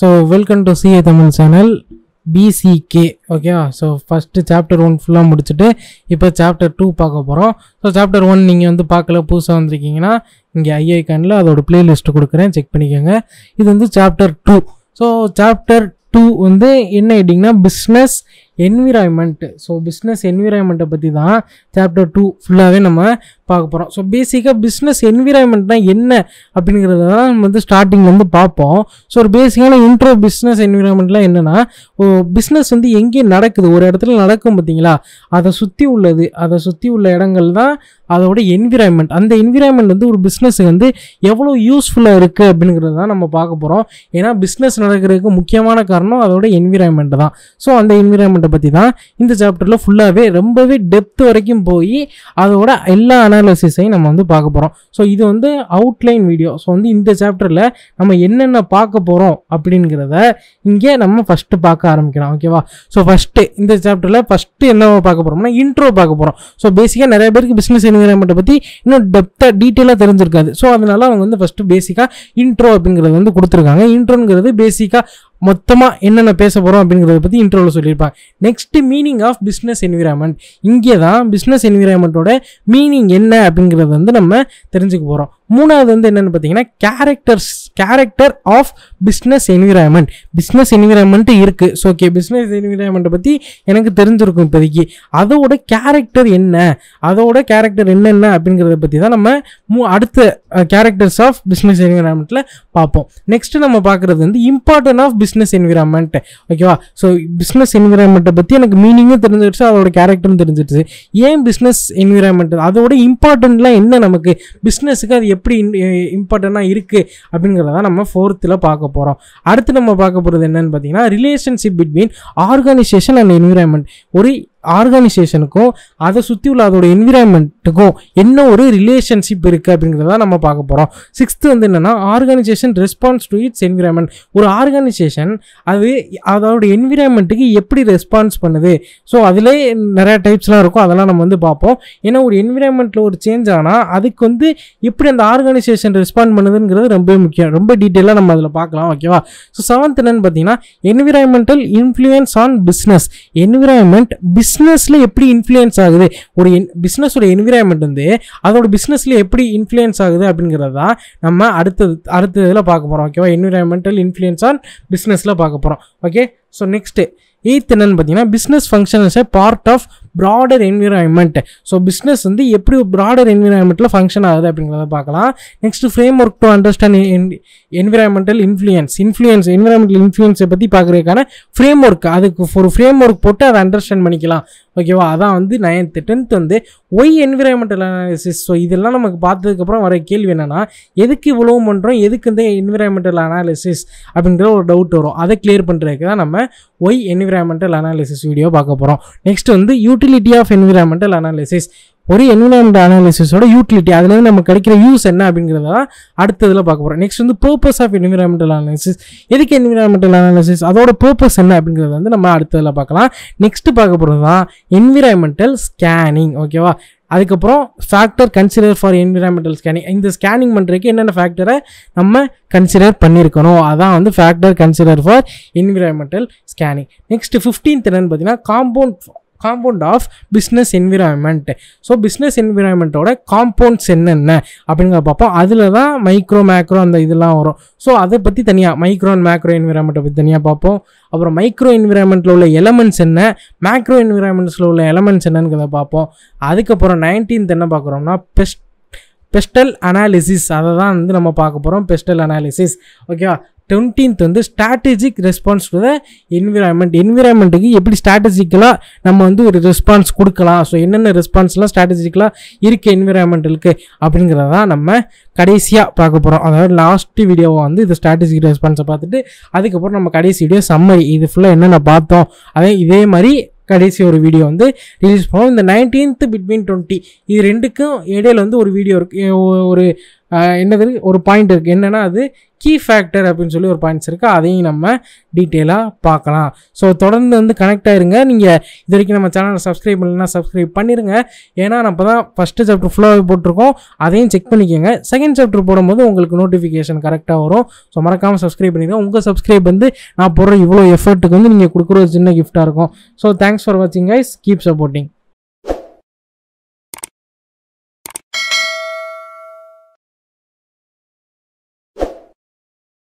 So welcome to CA Tamil channel PCK ஓகேவா so first chapter one ஃபுல்லாக முடிச்சுட்டு இப்போ சாப்டர் டூ பார்க்க போகிறோம் ஸோ சாப்டர் ஒன் நீங்கள் வந்து பார்க்கல புதுசாக வந்திருக்கீங்கன்னா இங்கே ஐஐகானில் அதோட பிளேலிஸ்ட்டு கொடுக்குறேன். செக் பண்ணிக்கோங்க. இது வந்து chapter two so chapter two வந்து என்ன ஹெட்டிங்னா பிஸ்னஸ் என்விரான்மெண்ட் ஸோ பிஸ்னஸ் என்விரான்மெண்ட்டை பற்றி தான் சாப்டர் டூ ஃபுல்லாகவே நம்ம பார்க்க போகிறோம் ஸோ பேசிக்காக பிஸ்னஸ் என்விரான்மெண்ட்னா என்ன அப்படிங்கிறத தான் நம்ம வந்து ஸ்டார்டிங்லேருந்து பார்ப்போம். ஸோ ஒரு பேசிக்கான இன்ட்ரோ பிஸ்னஸ் என்விரான்மெண்ட்லாம் என்னென்னா பிஸ்னஸ் வந்து எங்கே நடக்குது? ஒரு இடத்துல நடக்கும் பார்த்தீங்களா? அதை சுற்றி உள்ளது. அதை சுற்றி உள்ள இடங்கள் தான் அதோட என்விரான்மெண்ட் அந்த என்விரான்மெண்ட் வந்து ஒரு பிஸ்னஸுக்கு வந்து எவ்வளோ யூஸ்ஃபுல்லாக இருக்குது அப்படிங்கிறது தான் நம்ம பார்க்க போகிறோம் ஏன்னா பிஸ்னஸ் நடக்கிறதுக்கு முக்கியமான காரணம் அதோட என்விரான்மெண்ட் தான். ஸோ அந்த என்விரான்மெண்ட்டை பற்றி தான் இந்த சாப்டரில் ஃபுல்லாகவே ரொம்பவே டெப்த் வரைக்கும் போய் அதோட எல்லா அனாலிசிஸையும் நம்ம வந்து பார்க்க போகிறோம் ஸோ இது வந்து அவுட்லைன் வீடியோ ஸோ வந்து இந்த சாப்டரில் நம்ம என்னென்ன பார்க்க போகிறோம் அப்படிங்கிறத இங்கே நம்ம ஃபஸ்ட்டு பார்க்க ஆரம்பிக்கலாம். ஓகேவா ஸோ ஃபஸ்ட்டு இந்த சாப்டரில் ஃபஸ்ட்டு என்ன பார்க்க போகிறோம்னா இன்ட்ரோ பார்க்க போகிறோம் ஸோ பேசிக்காக நிறைய பேருக்கு பிஸ்னஸ் என்விரான்மெண்ட்டை பற்றி இன்னும் டெப்த்தாக டீட்டெயிலாக தெரிஞ்சிருக்காது. ஸோ அதனால அவங்க வந்து ஃபஸ்ட்டு பேசிக்காக இன்ட்ரோ அப்படிங்கிறது வந்து கொடுத்துருக்காங்க. இன்ட்ரோங்கிறது பேசிக்காக மொத்தமாக என்னென்ன பேச போகிறோம் அப்படிங்கிறத பற்றி இன்டர்வியூவில் சொல்லியிருப்பாங்க. Next meaning of business environment இங்கே தான் பிஸ்னஸ் என்விரான்மெண்ட்டோட மீனிங் என்ன அப்படிங்கிறத வந்து நம்ம தெரிஞ்சுக்க போகிறோம் மூணாவது வந்து என்னென்னு பார்த்தீங்கன்னா characters character of business environment business environment இருக்குது ஸோ ஓகே பிஸ்னஸ் என்விரான்மெண்ட்டை பற்றி எனக்கு தெரிஞ்சிருக்கும் இப்போதைக்கு. அதோட கேரக்டர் என்ன? அதோட கேரக்டர் என்னென்ன அப்படிங்கிறத பற்றி தான் நம்ம மூ அடுத்த கேரக்டர்ஸ் ஆஃப் பிஸ்னஸ் என்விரான்மெண்ட்டில் பார்ப்போம். நெக்ஸ்ட் நம்ம பார்க்குறது வந்து இம்பார்ட்டன்ட் ஆஃப் பிஸ்னஸ் என்விரான்மெண்ட் ஓகேவா ஸோ பிஸ்னஸ் என்விரான்மெண்ட்டை பற்றி எனக்கு மீனிங்கும் தெரிஞ்சிடுச்சு அதோட கேரக்டரும் தெரிஞ்சிடுச்சு ஏன் பிஸ்னஸ் என்விரான்மெண்ட் அதோட இம்பார்ட்டன்ட்லாம் என்ன நமக்கு? பிஸ்னஸுக்கு அது எப்படி இம்பார்ட்டண்ட்டாக இருக்குது அப்படிங்கிறத நம்ம ஃபோர்த்தில் பார்க்க போகிறோம் அடுத்து நம்ம பார்க்க போகிறது என்னன்னு பார்த்தீங்கன்னா relationship between organisation and environment ஒரு ஆர்கனைசேஷனுக்கும் அதை சுற்றி உள்ள அதோட என்விரான்மெண்ட் என்விரான்மெண்ட்டுக்கும் என்ன ஒரு ரிலேஷன்ஷிப் இருக்குது அப்படிங்கிறத நம்ம பார்க்க போகிறோம் சிக்ஸ்த்து வந்து என்னென்னா organisation response to its environment ஒரு ஆர்கனைசேஷன் அது அதோட என்விரான்மெண்ட்டுக்கு எப்படி ரெஸ்பான்ஸ் பண்ணுது? ஸோ அதிலே நிறையா டைப்ஸ்லாம் இருக்கும். அதெல்லாம் நம்ம வந்து பார்ப்போம். ஏன்னா ஒரு என்விரான்மெண்ட்டில் ஒரு சேஞ்ச் ஆனால் அதுக்கு வந்து எப்படி அந்த ஆர்கனைசேஷன் ரெஸ்பாண்ட் பண்ணுதுங்கிறது ரொம்ப முக்கியம். ரொம்ப டீட்டெயிலாக நம்ம அதில் பார்க்கலாம் ஓகேவா ஸோ செவன்த் என்னன்னு பார்த்தீங்கன்னா environmental influence on business environment பிஸ்னஸில் எப்படி இன்ஃப்ளூயன்ஸ் ஆகுது? ஒரு என் பிஸ்னஸோட என்விரான்மெண்ட் வந்து அதோட பிஸ்னஸில் எப்படி இன்ஃப்ளூயன்ஸ் ஆகுது அப்படிங்கிறது தான் நம்ம அடுத்தது அடுத்த இதில் பார்க்க போகிறோம் ஓகேவா என்விரான்மெண்டல் இன்ஃப்ளூயன்ஸ் ஆன் பிஸ்னஸில் பார்க்க போகிறோம் ஓகே ஸோ நெக்ஸ்ட்டு எயித் என்னென்னு பார்த்தீங்கன்னா business function is a part of broader environment so business வந்து எப்படி ப்ராடர் என்விரான்மெண்ட்டில் ஃபங்க்ஷன் ஆகுது அப்படிங்கிறத பார்க்கலாம். Next framework to understand environmental influence influence environmental இன்ஃப்ளூயன்ஸை பற்றி பார்க்குறதுக்கான ஃப்ரேம் ஒர்க் அதுக்கு ஒரு ஃப்ரேம் ஒர்க் போட்டு அதை அண்டர்ஸ்டாண்ட் பண்ணிக்கலாம். ஓகேவா? அதான் வந்து நைன்த்து டென்த் வந்து ஒய் என்விரான்மெண்டல் அனாலிசிஸ் ஸோ இதெல்லாம் நமக்கு பார்த்ததுக்கப்புறம் வர கேள்வி என்னென்னா எதுக்கு இவ்வளோ பண்ணுறோம் எதுக்கு இந்த என்விரான்மெண்டல் அனாலிசிஸ் அப்படின்ற ஒரு டவுட் வரும். அதை கிளியர் பண்ணுறதுக்கு தான் நம்ம ஒய் என்விரான்மெண்டல் அனாலிசிஸ் வீடியோ பார்க்க போகிறோம் நெக்ஸ்ட் வந்து யூட்டிலிட்டி ஆஃப் என்விரான்மெண்டல் அனாலிசிஸ் ஒரு என்விரான்மெண்ட் அனாலிசிஸோட யூட்டிலிட்டி அதுலேருந்து நமக்கு கிடைக்கிற யூஸ் என்ன அப்படிங்கிறத தான் அடுத்ததில் பார்க்க போகிறோம் நெக்ஸ்ட் வந்து பர்பஸ் ஆஃப் என்விரான்மெண்டல் அனாலிசிஸ் எதுக்கு என்விரான்மெண்டல் அனாலிசிஸ் அதோட பர்பஸ் என்ன அப்படிங்கிறத வந்து நம்ம அடுத்ததில் பார்க்கலாம். நெக்ஸ்ட்டு பார்க்க போகிறது தான் என்விரான்மெண்டல் ஸ்கேனிங் ஓகேவா அதுக்கப்புறம் factor consider for environmental scanning இந்த ஸ்கேனிங் பண்ணுறதுக்கு என்னென்ன ஃபேக்டரை நம்ம கன்சிடர் பண்ணியிருக்கணும் அதான் வந்து factor consider for environmental scanning next fifteenth என்னென்னு பார்த்தீங்கன்னா compound compound of business environment so business என்விரான்மெண்ட்டோட compounds என்னென்ன? அப்படிங்கிற பார்ப்போம். அதில் தான் மைக்ரோ மேக்ரோ அந்த இதெல்லாம் வரும். ஸோ அதை பற்றி தனியாக மைக்ரோ அண்ட் மேக்ரோ என்விரான்மெண்ட்டை பற்றி தனியாக பார்ப்போம். அப்புறம் மைக்ரோ என்விரான்மெண்ட்டில் உள்ள எலமெண்ட்ஸ் என்ன? மேக்ரோ என்விரான்மெண்ட்ஸில் உள்ள எலமெண்ட்ஸ் என்னங்கிறத பார்ப்போம். அதுக்கப்புறம் நைன்டீன்த் என்ன பார்க்குறோம்னா பெஸ்ட் பெஸ்டல் அனாலிசிஸ் அதை தான் வந்து நம்ம பார்க்க போகிறோம் பெஸ்டல் அனாலிசிஸ் ஓகேவா டுவெண்ட்டீன்த் வந்து strategic response to the environment என்விரான்மெண்ட்டுக்கு எப்படி ஸ்ட்ராட்டஜிக்கலாக நம்ம வந்து ஒரு ரெஸ்பான்ஸ் கொடுக்கலாம். ஸோ என்னென்ன ரெஸ்பான்ஸ்லாம் ஸ்ட்ராட்டஜிக்கலாக இருக்குது என்விரான்மெண்டலுக்கு அப்படிங்கிறத நம்ம கடைசியாக பார்க்க போகிறோம் அதாவது லாஸ்ட் வீடியோவை வந்து இது ஸ்ட்ராட்டஜிக் ரெஸ்பான்ஸை பார்த்துட்டு அதுக்கப்புறம் நம்ம கடைசி வீடியோ சம்மரி இது ஃபுல்லாக என்னென்ன பார்த்தோம்? அதே இதே மாதிரி கடைசி ஒரு வீடியோ வந்து ரிலீஸ் பண்ணுவோம் இந்த நைன்டீன்த் பிட்வீன் டுவெண்ட்டி இது ரெண்டுக்கும் இடையில வந்து ஒரு வீடியோ இருக்கு. ஒரு என்னது? ஒரு பாயிண்ட் இருக்குது என்னென்னா அது கீ ஃபேக்டர் அப்படின்னு சொல்லி ஒரு பாயிண்ட்ஸ் இருக்குது அதையும் நம்ம டீட்டெயிலாக பார்க்கலாம். ஸோ தொடர்ந்து வந்து கனெக்ட் ஆயிருங்க. நீங்கள் இது வரைக்கும் நம்ம சேனலை சப்ஸ்கிரைப் பண்ணலன்னா சப்ஸ்கிரைப் பண்ணிடுங்க ஏன்னா நம்ம தான் ஃபஸ்ட்டு சாப்டர் ஃபுல்லாகவே போட்டிருக்கோம். அதையும் செக் பண்ணிக்கோங்க. செகண்ட் சாப்டர் போடும்போது உங்களுக்கு நோட்டிஃபிகேஷன் கரெக்டாக வரும். ஸோ மறக்காமல் சப்ஸ்கிரைப் பண்ணிடுங்க உங்கள் சப்ஸ்கிரைப் வந்து நான் போடுற இவ்வளோ எஃபர்ட்டுக்கு வந்து நீங்கள் கொடுக்குற ஒரு சின்ன கிஃப்ட்டாக இருக்கும். ஸோ தேங்க்ஸ் ஃபார் வாட்சிங் கைஸ் கீப் சப்போர்ட்டிங்